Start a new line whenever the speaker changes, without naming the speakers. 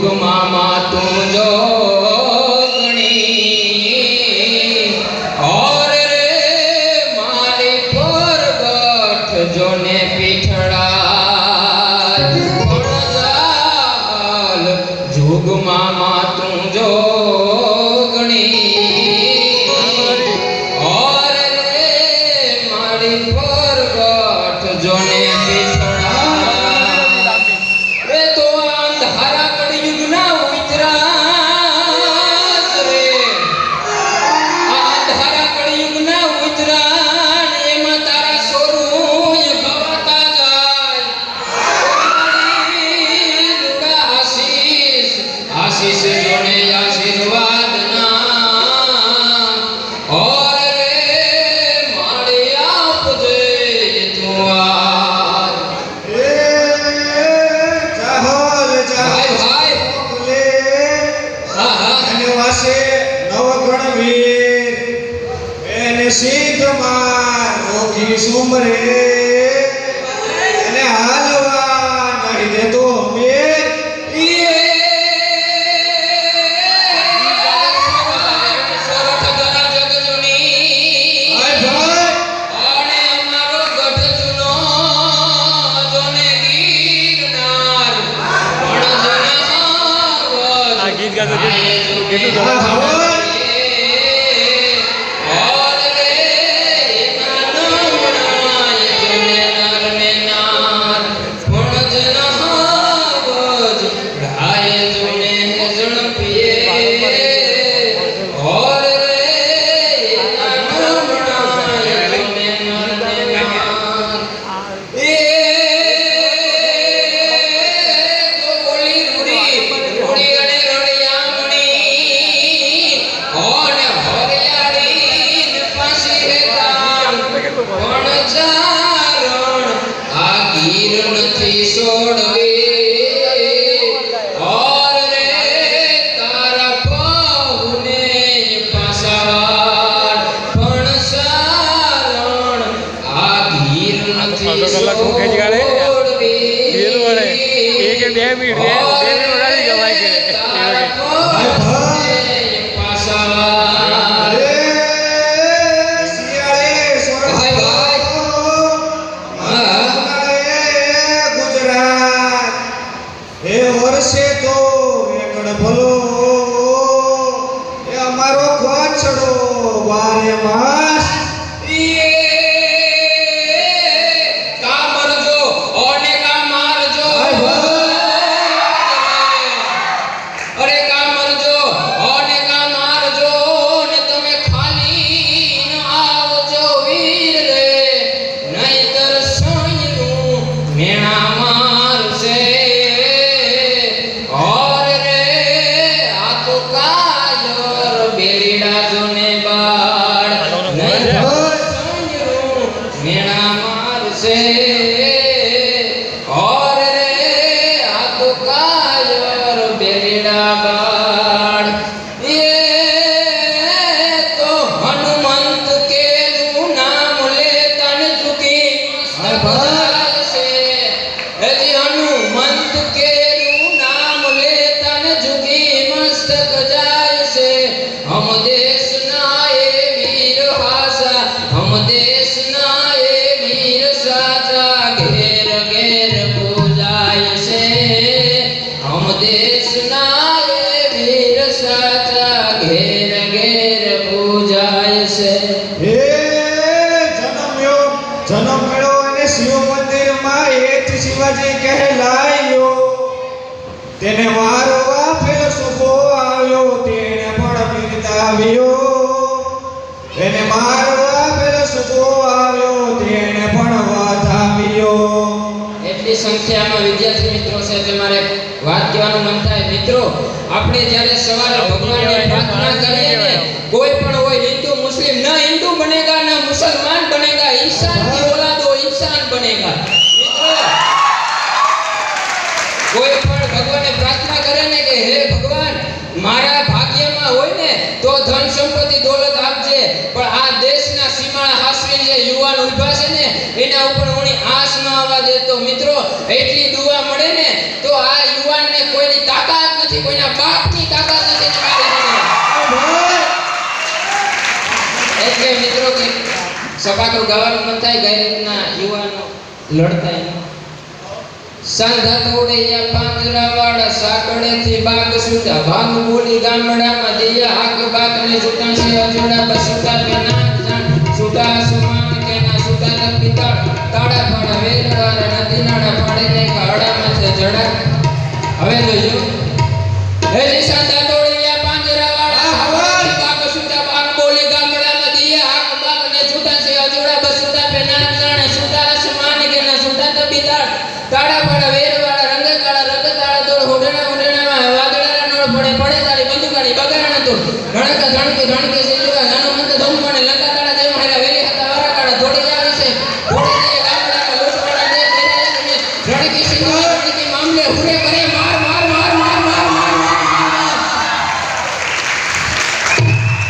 જુગમાં માં તું જોગણી. ઓર રે મારી પરગટ જોને. આશીષ જોને આશીર્વાદના ઓર રે મારે આપજે તું આ
એ ચાહલ
સરસ છે.
गण છે.
હે જન્મ્યો જન્મ મેળો અને શિવ મંદિરમાં એથ શિવાજી કહેલાયો. તેને મારવા સુખો આવ્યો તેને પણ બિરદાવ્યો. તેને મારવા સુખો આવ્યો તેને પણ વધાવ્યો
એટલી સંખ્યામાં વિદ્યાર્થી મિત્રો છે તમારે મારે વાત કહેવાનું મન થાય. મિત્રો આપણે જ્યારે સવારે ભગવાનને પ્રાર્થના કરીએ ને કોઈ પણ હોય હિન્દુ મુસ્લિમ ના હિન્દુ બનેગા ના મુસલમાન બનેગા इंसान की औलाद हो इंसान बनेगा મિત્રો કોઈ પણ ભગવાનને પ્રાર્થના કરે ને કે હે ભગવાન મારા ભાગ્યમાં હોય ને તો ધન સંપત્તિ દોલત આપજે પણ આ દેશના સીમાડા હાસવીને જે યુવાન ઉભા છે ને એના ઉપર હું આંસ ન આવવા દેતો મિત્રો એટલી દુઆ મળે ને તો આ યુવાનને કોઈની તાકાત નથી કોઈના બાપની તાકાત નથી ને મારી નથી.
ભાઈ
એટલે મિત્રો કે સપાટું ગાવાનું મન થાય ગઈ રીતના યુવાનો લડતા એમ. સાંધા તોડૈયા પાંજરા વાળા સાકળેથી બાગ સુતા. ભાગ બોલી ગામડામાં દૈયા હાક બાગ ને સુતા છે, અજોડા બસુટા પેના જાણ સુતા. સુમાન કેના સુતા તક પિતા. તાડા પાડા વેરવાળા નદી નાડા પાડે ને કાડા માથે જડા હવે જોજો. હે સાંધા તોડૈયા